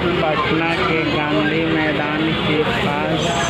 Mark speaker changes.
Speaker 1: पटना के गांधी मैदान के पास